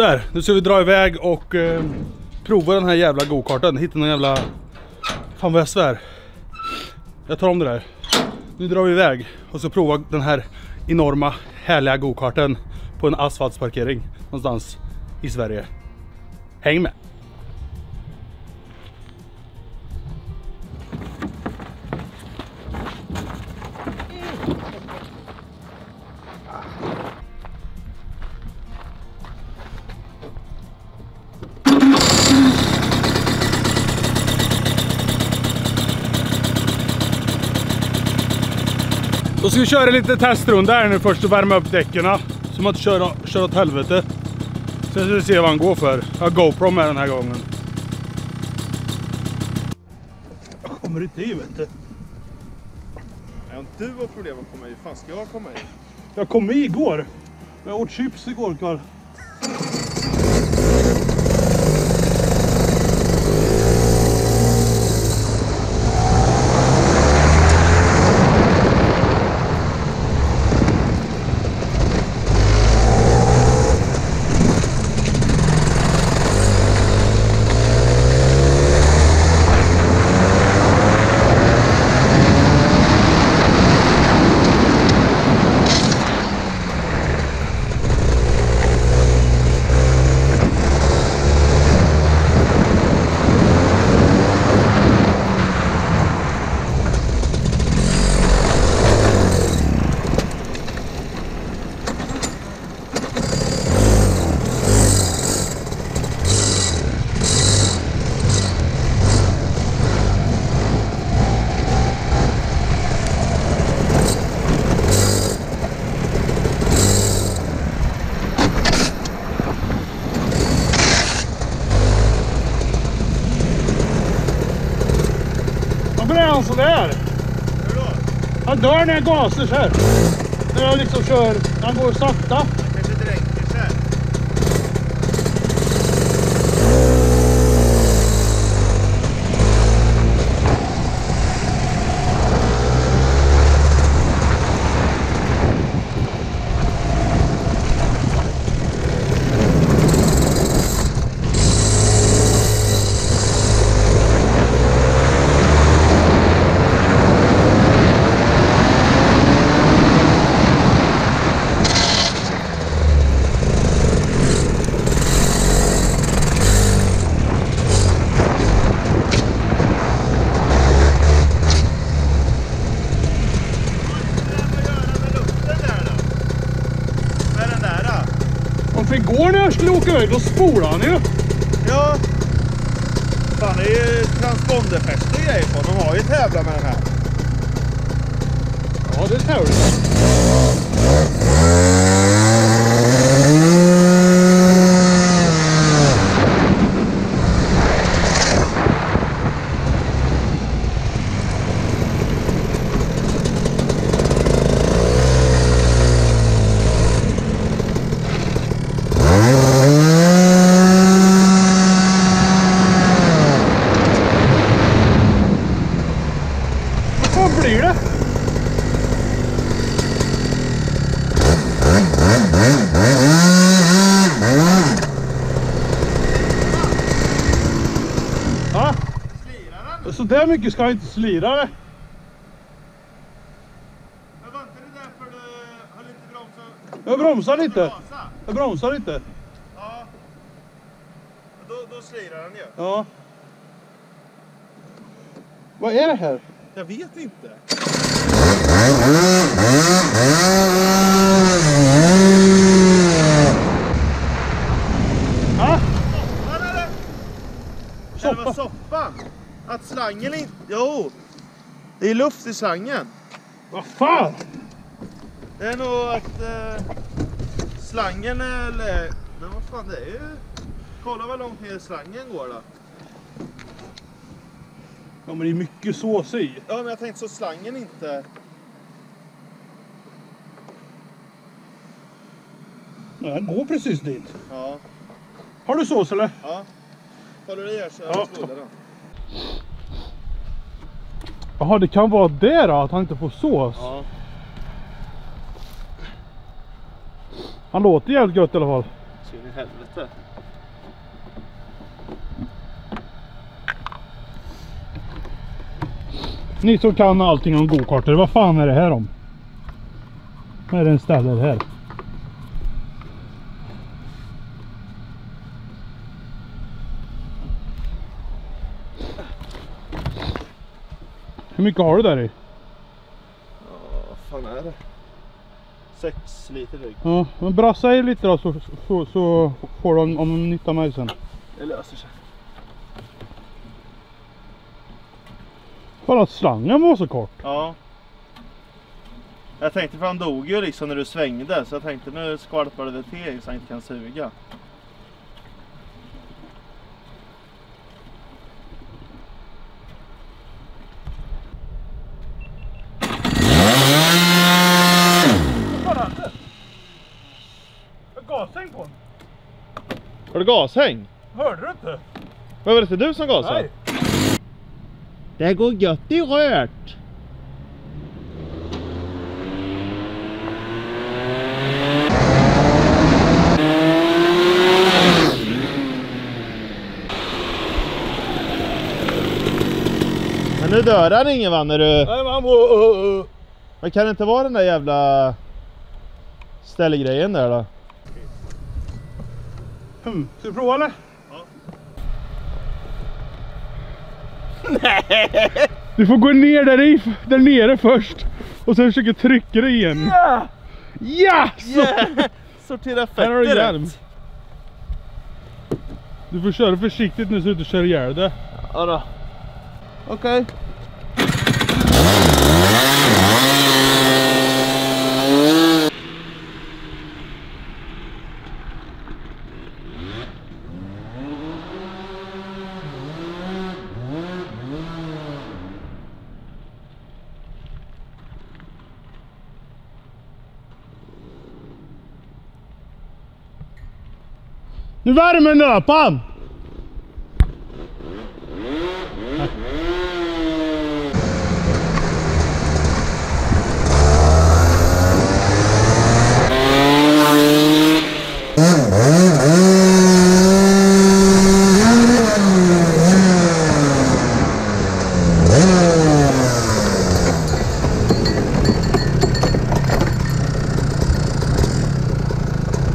Sådär, nu ska vi dra iväg och eh, prova den här jävla gokarten. Hitta någon jävla... Fan vad jag svär. Jag tar om det där. Nu drar vi iväg och ska prova den här enorma härliga gokarten på en asfaltsparkering någonstans i Sverige. Häng med! Då ska vi köra lite testrunda här nu först och värma upp däcken. Så man inte kör, kör åt helvete. Sen ska vi se vad han går för. Jag har GoPro med den här gången. Jag kommer inte i vet du. Om du har problem att komma i, fan ska jag komma i? Jag kom i igår. Jag åt chips igår kväll. Varför är han sådär? Hur då? Han dör när jag gasar så här. När jag liksom kör. Han går sakta. Kanske inte räcker så här. Vad gör han med luften där då? Med den där då? Och för igår när jag skulle åka iväg då spolade han ju. Ja. Fan det är ju transponderfäste och grejer på. De har ju tävlat med den här. Ja det är trevligt. Så där mycket ska jag inte slira det. Men var inte det därför du höll inte bromsen? Jag bromsar lite. Jag bromsar lite. Ja. Då, då slirar han ju. Ja. Vad är det här? Jag vet inte. Att slangen inte... Jo! Det är luft i slangen. vad fan? Det är nog att eh, slangen är... lä- Men vad fan det är ju... Kolla vad långt ner slangen går då. Ja men det är mycket sås i. Ja men jag tänkte så slangen inte... Ja, Den går precis dit. Ja. Har du sås eller? Ja. Håller du i här så Ja. jag den. Jaha det kan vara det då, att han inte får sås. Ja. Han låter jävligt gött i alla fall. så in i helvete. Ni som kan allting om gokartor, vad fan är det här om? Vad är den stället här? Hur mycket har du där i? Ja, vad fan är det? Sex liter drygt. Ja, men brassa i lite då så, så, så får du om, om nytta mig sen. Det löser sig. Bara att slangen var så kort. Ja. Jag tänkte för han dog ju liksom när du svängde så jag tänkte nu skvalpar det till så han inte kan suga. Gasäng på den. Har du gashäng? Hörde du inte? Vad var det inte du som gasade? Det går gött i rört. Men nu dör han ingen va när du... Nej men han var... Men kan det inte vara den där jävla ställgrejen där då? Hmm. Ska du prova eller? Du får gå ner där, i, där nere först. Och sen försöka trycka dig igen. Ja! Ja! Så. Sortera Här har du fetter hjälm. Du får köra försiktigt nu så du inte kör ihjäl det. Ja då. Okej. Nu värmer den upp,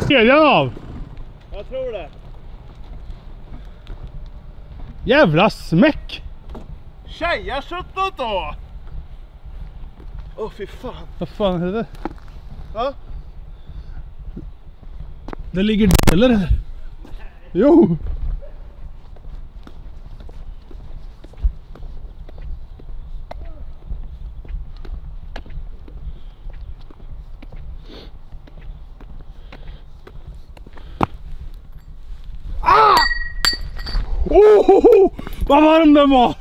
Kedjan av! Jag tror det. Jävla smäck! Tjejasuttet då! Åh fy fan. Vad fan är det? Va? Det ligger delar här. Jo! Oh, vad varm den var!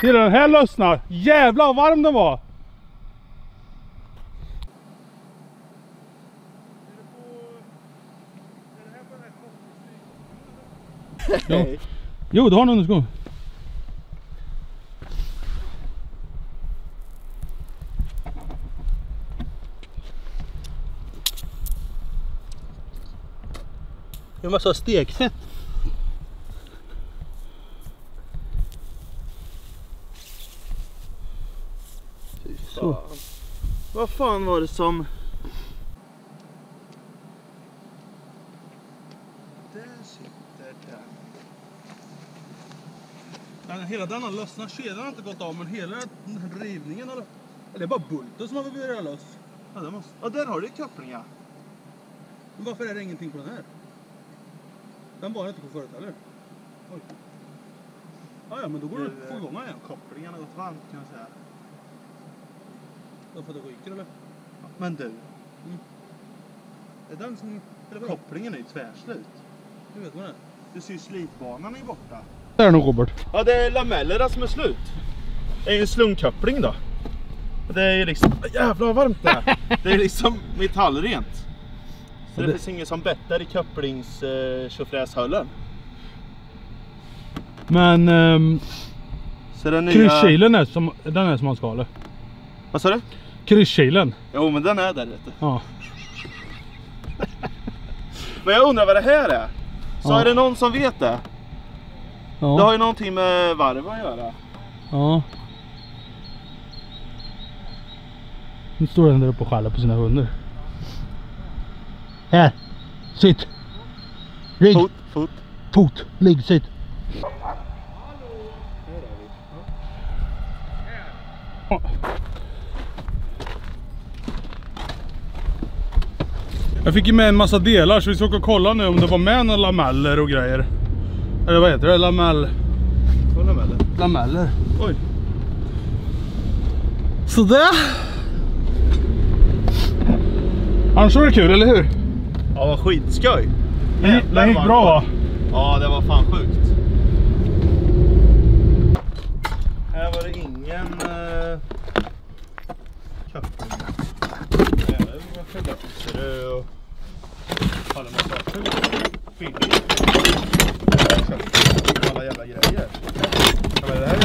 Till den här lossnar. Jävlar vad varm den var! Jo, jo det har någon skog. En massa stekfett. Så. Vad fan var det som... Där sitter den. Den, hela den har lossnat. Kedjan har inte gått av men hela den här rivningen har... Eller det är bara bulten som har virerat loss. Ja, det måste... ja där har du kopplingar. Men varför är det ingenting på den här? Den var inte på förut heller. Oj. Ja, ja men då går det Du, att få igång den igen. Kopplingen har gått varmt kan jag säga. Varför det ryker eller? Men du, Är den som... Eller kopplingen är ju tvärslut. Hur vet man det? Du ser ju slitbanan är borta. Det är nog Robert. Ja, det är lamellerna som är slut. Det är ju en slungkoppling då. Det är ju liksom, jävlar vad varmt det är. Det är liksom metallrent. Så det, det- finns inget som bettar i kopplings eh. Men um, Så den nya... krysskilen är som, den är som man ska eller? Vad sa du? Krysskilen. Jo men den är där vet du. Ja. Men jag undrar vad det här är. Så Ja. är det någon som vet det? Det har Ja. ju någonting med varv att göra. ja. Nu står den där uppe och skäller på sina hundar. Här! Sitt! Rygg! Fot, fot. Fot! Ligg! Sitt! Jag fick ju med en massa delar så vi ska åka och kolla nu om det var med några lameller och grejer. Eller vad heter det? Lamell... Med det. Lameller. Oj. Sådär. Annars var det kul, eller hur? Ja, vad skitskoj. Den gick, vad- bra va? Ja, det var fan sjukt. Här var det ingen... Uh... Kappning. Här var förbättre och... Alla med saker. Fint. Alla jävla grejer. Ja, men det här är.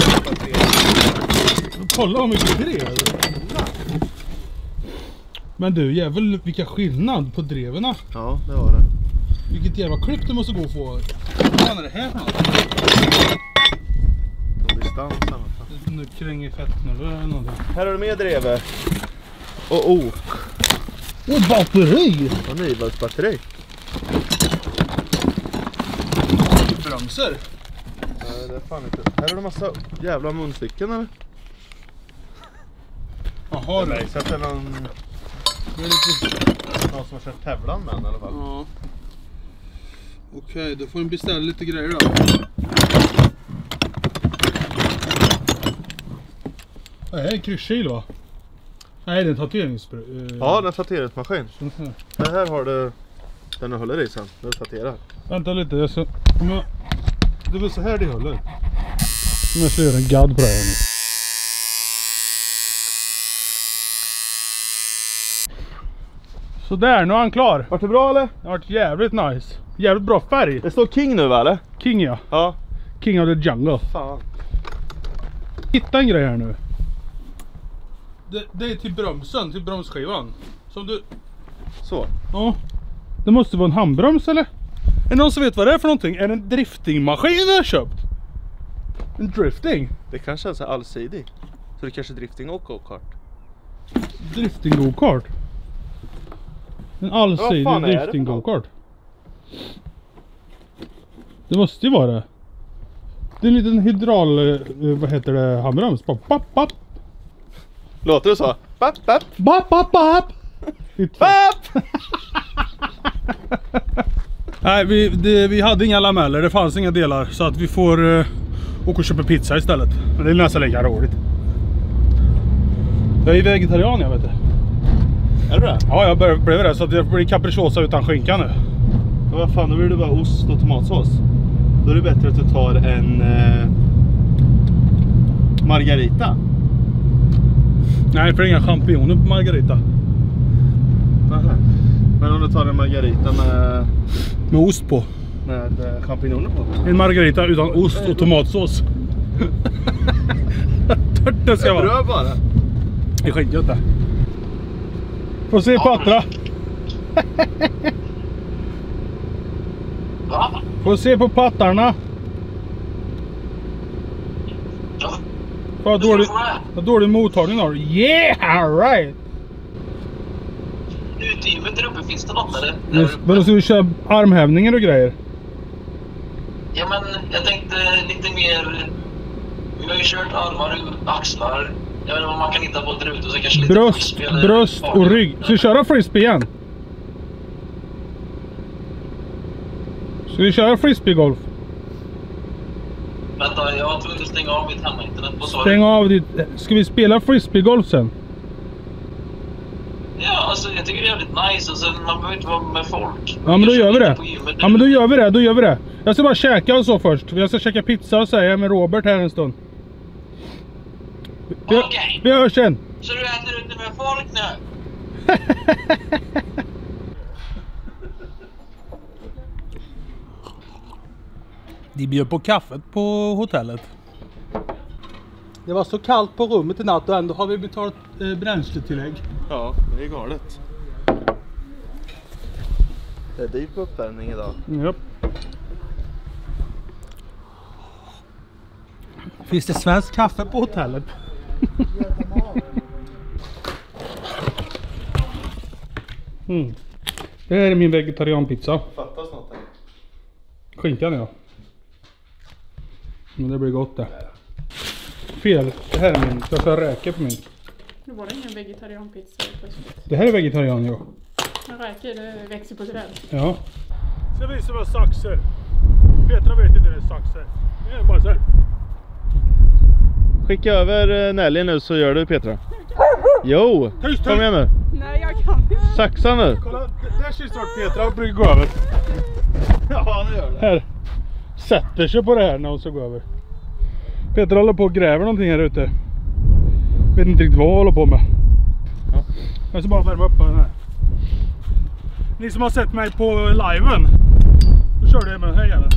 Kolla hur mycket drev. Men du jävel vilka skillnad på dreven. Ja, det var det. Vilket jävla klipp du måste gå och få. Vad fan är det här för något? Nu kränger fettknullor eller någonting. Här har du med drevet. Och ok. Och batteri! Och nyvalsbatteri. Bromser. Nej, det är fan inte. Här har du massa jävla munstycken eller? Jaha Nej, så att det är någon, Det är lite... någon som har kört tävlan med den i alla fall. Ja. Okej, då får vi beställa lite grejer då. Det här är en kryschil va? Nej, det är en tatuerings... eh, Ja, det är en tatueringsmaskin. Det här har du den du håller i sen när du tatuerar. Vänta lite, jag ska... jag- Det är väl så här det håller? Jag ska göra en gadd på det här nu. Sådär, nu är han klar. Vart det bra eller? Det har varit jävligt nice. Jävligt bra färg. Det står King nu va eller? King ja. Ja. King of the jungle. Fan. Hitta en grej här nu. Det, det är till bromsen, till bromsskivan. Som du... Så. Ja. Det måste vara en handbroms eller? Är det någon som vet vad det är för någonting? Är det en driftingmaskin jag har köpt? En drifting? Det kanske är en sån här allsidig. Så det kanske är drifting och go-kart. Drifting go-kart? En allsidig det drifting go-kart? Det måste ju vara det. Det är en liten hydral... eh, Vad heter det? Handbroms. Bap, bap, bap. Låter det så? Bap, bap, bap. Är två- bapp! Nej, vi, det, vi hade inga lameller. Det fanns inga delar. Så att vi får uh, åka och köpa pizza istället. Men det är nästan lika roligt. Jag är vegetarian jag vet det. Är det det? Ja, jag blev det. Så jag blir capricciosa utan skinka nu. Men vad fan, då blir det bara ost och tomatsås. Då är det bättre att du tar en eh, margarita. Nej, för det är inga champinjoner på Margarita. Nähä. Men om du tar en margarita med, Med ost på. med eh, champinjoner på. En Margarita utan ost och tomatsås. Tört det ska vara. Bröd bara. Det är skitgött det. Får se pattarna. Va? Får se på pattarna. Vad Du dålig, vad dålig mottagning har du. Yeah right! Gymmet där uppe finns det något eller? Men då ska vi köra armhävningar och grejer. Ja men jag tänkte lite mer... Vi har ju kört armar, axlar. Jag vet inte vad man kan hitta på där ute. Så kanske lite Bröst, bröst och rygg. Ska vi köra frisbee igen? Ska vi köra frisbeegolf? Vänta, jag var tvungen att stänga av mitt hemmainternet. Vad sa Stäng av ditt... Ska vi spela frisbeegolf sen? Ja, alltså jag tycker det är jävligt nice. Alltså, man behöver inte vara med folk. Ja men då gör vi det. Ja men då gör vi det, då gör vi det. Jag ska bara käka och så först. Jag ska käka pizza och säga med Robert här en stund. Vi, Okej. vi hörs sen. Så du äter ute med folk nu? De bjöd på kaffet på hotellet. Det var så kallt på rummet i natt och ändå har vi betalat eh, bränsletillägg. Ja, det är galet. Det är dyrt på uppvärmning idag. Japp. Finns det svensk kaffe på hotellet? Mm. Det här är min vegetarianpizza. Fattas något här. Skinkan ja. Men det blir gott det. Fel. Det här är min. Jag ska räkor på min. Det var det ingen vegetarianpizza plötsligt. Det här är vegetarian ja. Men räkor, det växer på träd. Ja. Ska visa vad saxer. Petra vet inte det är saxer. Det är bara så här. Skicka över eh, Nelly nu så gör du Petra. Jo, Tyst, kom igen nu. Nej, jag kan inte. Saxa nu. Kolla, där ser snart Petra brukar gå över. Ja, det gör det. Här. Sätter sig på det här när hon ska gå över. Petra håller på och gräver någonting här ute. Vet inte riktigt vad hon håller på med. Ja. Jag ska bara värma upp den här. Ni som har sett mig på liven. Då körde jag med den här jäveln.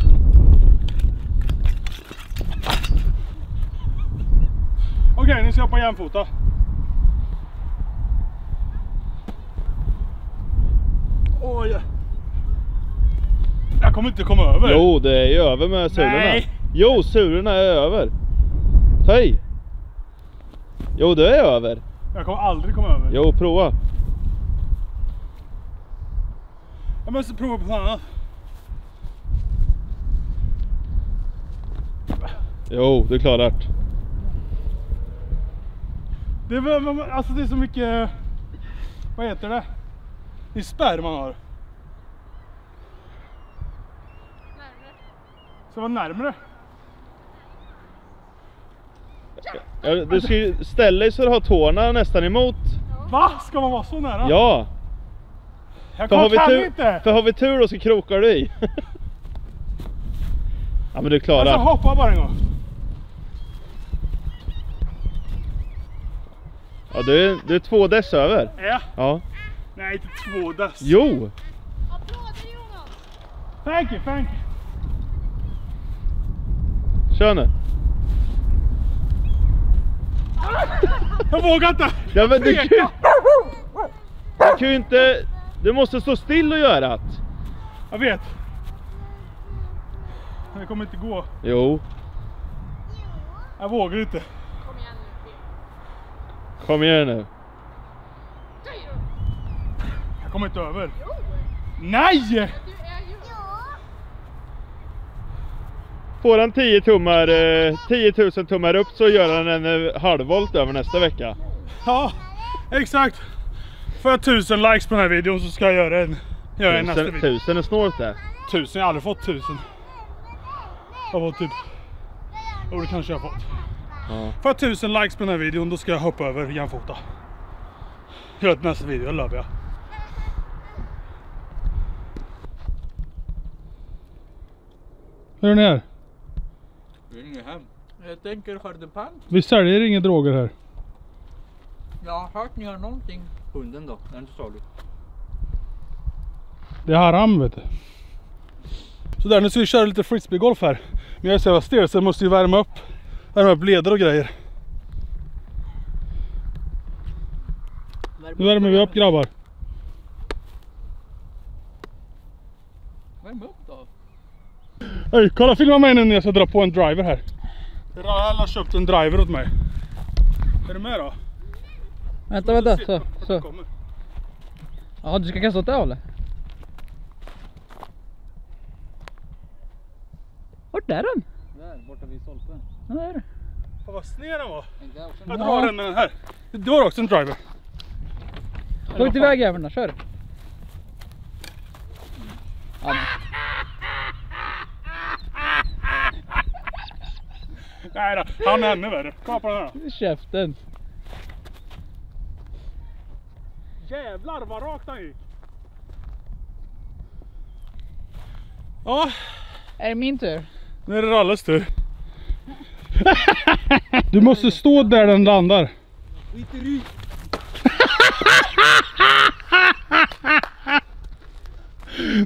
Okej, nu ska jag hoppa jämfota. Oj. Jag kommer inte komma över. Jo, det är ju över med sulorna. Nej. Jo, sulorna är över. Ta i. Jo, det är över. Jag kommer aldrig komma över. Jo, prova. Jag måste prova på något annat. Jo, du klarar det. Det är, alltså det är så mycket... Vad heter det? Det är spärr man har. Så vara närmare. Ja, Du ska ju ställa dig så du har tårna nästan emot. Va? Ska man vara så nära? Ja, Jag för har, vi tur, inte! för har vi tur då så krokar du i. Ja men du Jag ska klarar. hoppa bara en gång. Ja, du, är- du är två dess över. Ja. Ja. Nej, inte två dess. Jo! Thank you, thank you. Kör nu. Jag vågar inte. Ja, men du, kan, du kan ju inte... Du måste stå still och göra det. Jag vet. Det kommer inte gå. Jo, Jag vågar inte. Kom igen nu. Jag kommer inte över. Nej! Är ju... Får han 10 tummar, eh, 10 000 tummar upp så gör han en eh, halvvolt över nästa vecka. Ja, exakt. Får jag tusen likes på den här videon så ska jag göra en, göra en nästa Tusen, video. tusen är snålt det. Tusen? Jag har aldrig fått tusen. Jag har fått typ... Jo det kanske jag har fått. Ja. Får jag tusen likes på den här videon då ska jag hoppa över jämfota. Göra ett nästa video, det lovar jag. Hur är ni här? Ringer hem. Jag tänker Skördepank. Vi säljer inga droger här. Jag har hört ni har någonting. Hunden då? Den sa du. Det är haram vet du. Så där, nu ska vi köra lite frisbeegolf här. Men jag är så jävla stel så jag måste ju värma upp. Värma upp leder och grejer. Nu värmer vi upp grabbar. Värm upp då. Hej, kolla filma mig nu när jag ska dra på en driver här. Rahel har köpt en driver åt mig. Är du med då? Vänta, vänta. Så, så. Ja, du ska kasta åt det hållet? Vart är den? Där, borta vid stolpen. Ja, där. Fan, vad sned den var. Jag drar den med den här. Du har också en driver. Ta ut iväg jäveln då, kör. Ja. Nej då, han är ännu värre. Kolla på den här. då. Käften. Jävlar vad rakt han gick. Ja, Är det min tur? Nu är det Ralles tur. Du måste stå där den landar.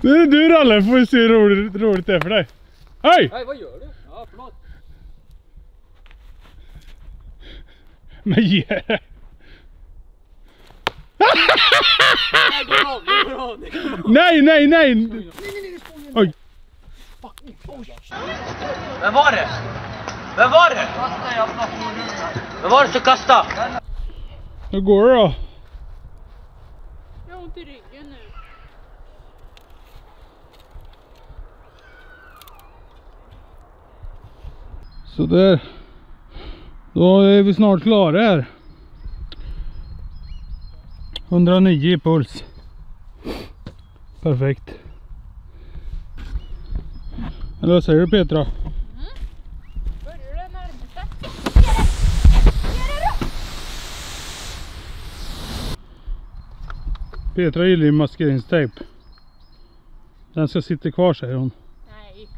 Nu är det du Ralle, får vi se hur roligt, roligt det är för dig. Hej! Nej, vad gör du? Ja, förlåt. Men ge Nej, nej, nej! Oj, Vem var det? Vem var det? Vem var det som kastade? hur går det då? Jag har ont i ryggen nu. Så där. Då är vi snart klara här. 109 i puls. Perfekt. Eller vad säger du Petra? Sig? Petra gillar ju maskeringstejp. Den ska sitta kvar säger hon. Nej.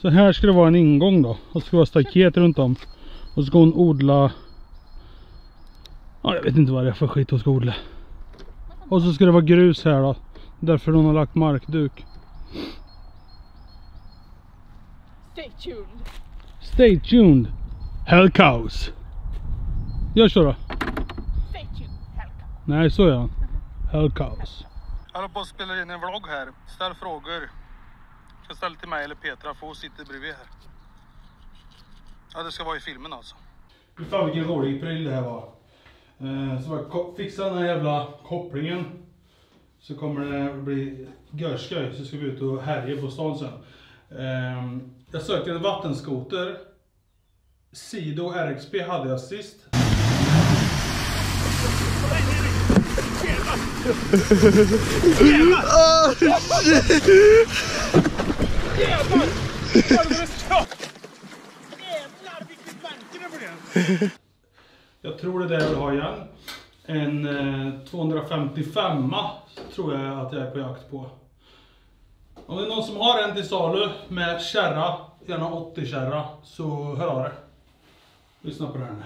Så här ska det vara en ingång då. Och så ska det vara staket runt om. Och så ska hon odla. Ja, jag vet inte vad det är för skit hon ska odla. Och så ska det vara grus här då. Därför hon har lagt markduk. Stay tuned. Stay tuned. Hell cows. Gör så då. Stay tuned. Helga. Nej, så gör han. Hell cows. Jag håller på att spela in en vlogg här. Ställ frågor. Ska ställa till mig eller Petra för hon sitter bredvid här. Ja, det ska vara i filmen alltså. Fy fan vilken rolig pryl det här var. Eh, så bara fixa den här jävla kopplingen. Så kommer det bli görskoj så ska vi ut och härja på stan sen. Ehm, jag sökte en vattenskoter. Sido RXP hade jag sist. Jag tror det är det jag vill ha igen. En eh, 255 tror jag att jag är på jakt på. Om det är någon som har en till salu med kärra, gärna 80 kärra, så hör av er. Lyssna på det här nu.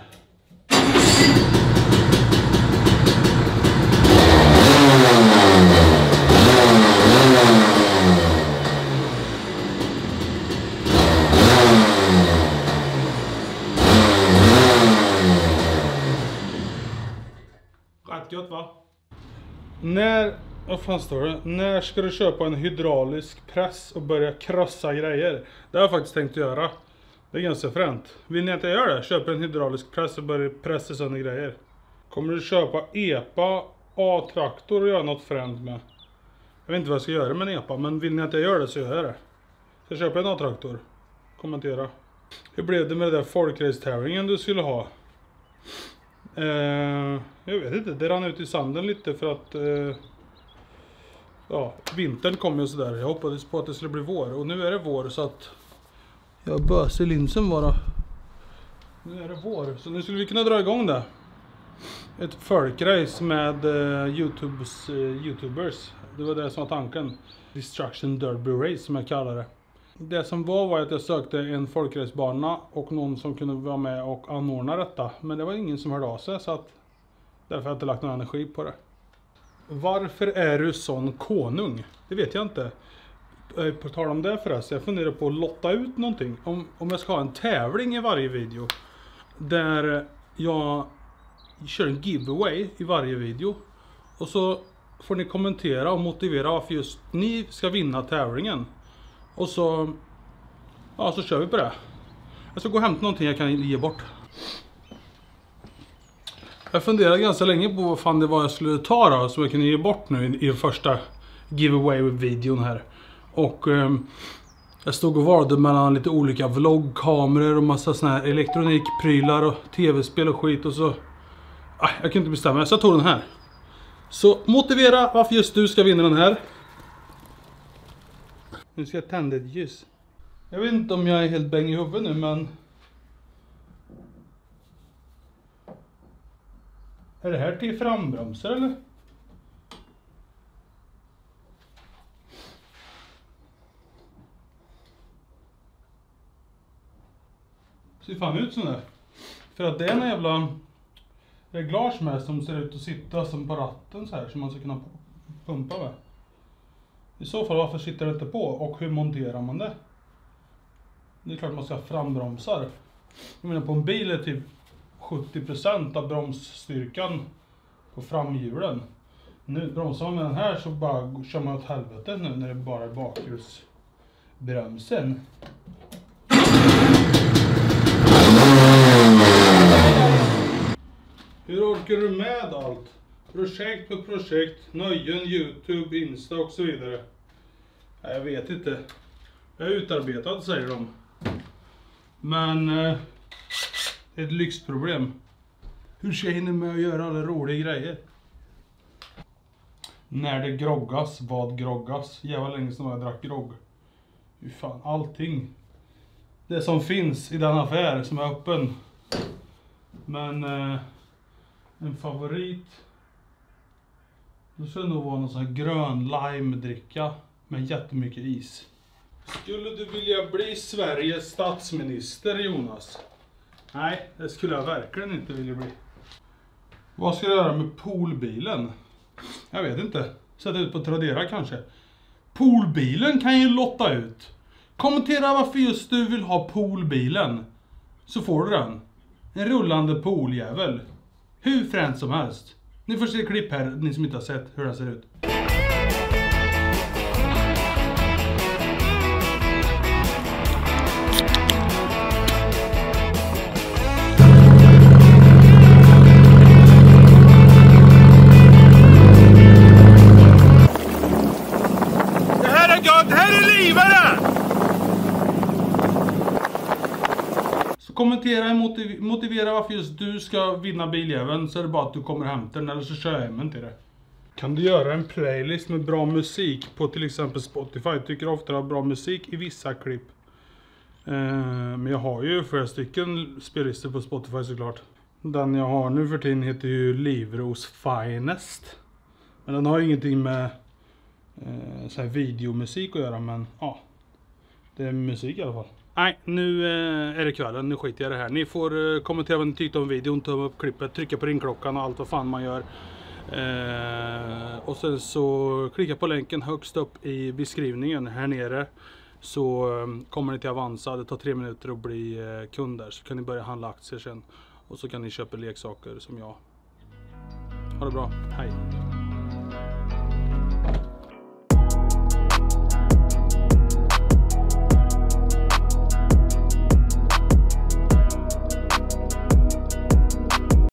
Rätt gött va? När, vad fan står det? När ska du köpa en hydraulisk press och börja krossa grejer? Det har jag faktiskt tänkt göra. Det är ganska fränt. Vill ni att jag gör det? Köper en hydraulisk press och börjar pressa sönder grejer. Kommer du köpa EPA A-traktor och göra något fränt med? Jag vet inte vad jag ska göra med en EPA, men vill ni att jag gör det så gör jag det. Ska jag köpa en A-traktor? Kommentera. Hur blev det med den där folkrace-tävlingen du skulle ha? Eh, jag vet inte, det rann ut i sanden lite för att eh, Ja, vintern kom ju sådär. Jag hoppades på att det skulle bli vår och nu är det vår så att Jag bös i linsen bara. Nu är det vår, så nu skulle vi kunna dra igång det. Ett folkrace med eh, Youtubes, eh, Youtubers. Det var det som var tanken. Destruction Derby Race som jag kallar det. Det som var var att jag sökte en folkracebana och någon som kunde vara med och anordna detta. Men det var ingen som hörde av sig så att därför har jag inte lagt någon energi på det. Varför är du sån konung? Det vet jag inte. Eh, på tal om det förresten, jag funderar på att lotta ut någonting. Om, om jag ska ha en tävling i varje video. Där jag kör en giveaway i varje video. Och så får ni kommentera och motivera varför just ni ska vinna tävlingen. Och så, ja så kör vi på det. Jag ska gå och hämta någonting jag kan ge bort. Jag funderade ganska länge på vad fan det var jag skulle ta då, som jag kunde ge bort nu i, i första giveaway-videon här. Och eh, jag stod och valde mellan lite olika vloggkameror och massa såna här elektronikprylar och tv-spel och skit och så... Ah, jag kunde inte bestämma mig, så jag tog den här. Så motivera varför just du ska vinna den här. Nu ska jag tända ett ljus. Jag vet inte om jag är helt bäng i huvudet nu men... Är det här till frambromsar eller? Ser fan ut som det. För att det är en jävla reglage med som ser ut att sitta som på ratten så här som man ska kunna pumpa med. I så fall varför sitter det inte på och hur monterar man det? Det är klart man ska ha frambromsar. Jag menar på en bil är typ 70% av bromsstyrkan på framhjulen. Nu bromsar man med den här så bara kör man åt helvete nu när det bara är bakhjulsbromsen. Hur orkar du med allt? Projekt på projekt, nöjen, Youtube, Insta och så vidare. Nej, jag vet inte. Jag är utarbetad säger de. Men eh, ett lyxproblem. Hur ska jag hinna med att göra alla roliga grejer? När det groggas, vad groggas? Jävla länge sedan jag drack grogg. Fy fan, allting. Det som finns i den affär som är öppen. Men eh, en favorit. Då skulle det nog vara någon sån här grön lime-dricka med jättemycket is. Skulle du vilja bli Sveriges statsminister Jonas? Nej, det skulle jag verkligen inte vilja bli. Vad ska jag göra med poolbilen? Jag vet inte. Sätta ut på Tradera kanske. Poolbilen kan ju lotta ut. Kommentera varför just du vill ha poolbilen. Så får du den. En rullande pooljävel. Hur fränt som helst. Ni får se klipp här, ni som inte har sett hur den ser ut. Argumentera och motivera varför just du ska vinna biljäveln så är det bara att du kommer hämta den eller så kör jag hem den till dig. Kan du göra en playlist med bra musik på till exempel Spotify? Jag tycker ofta det har bra musik i vissa klipp. Eh, men jag har ju flera stycken spellistor på Spotify såklart. Den jag har nu för tiden heter ju Livros Finest. Men den har ju ingenting med eh, så här videomusik att göra men ja. Det är musik i alla fall. Nej, nu eh, är det kvällen. Nu skiter jag i det här. Ni får eh, kommentera vad ni tyckte om videon, tumma upp klippet, trycka på ringklockan och allt vad fan man gör. Eh, och sen så klicka på länken högst upp i beskrivningen här nere. Så eh, kommer ni till Avanza. Det tar tre minuter att bli kund där. Så kan ni börja handla aktier sen. Och så kan ni köpa leksaker som jag. Ha det bra. Hej.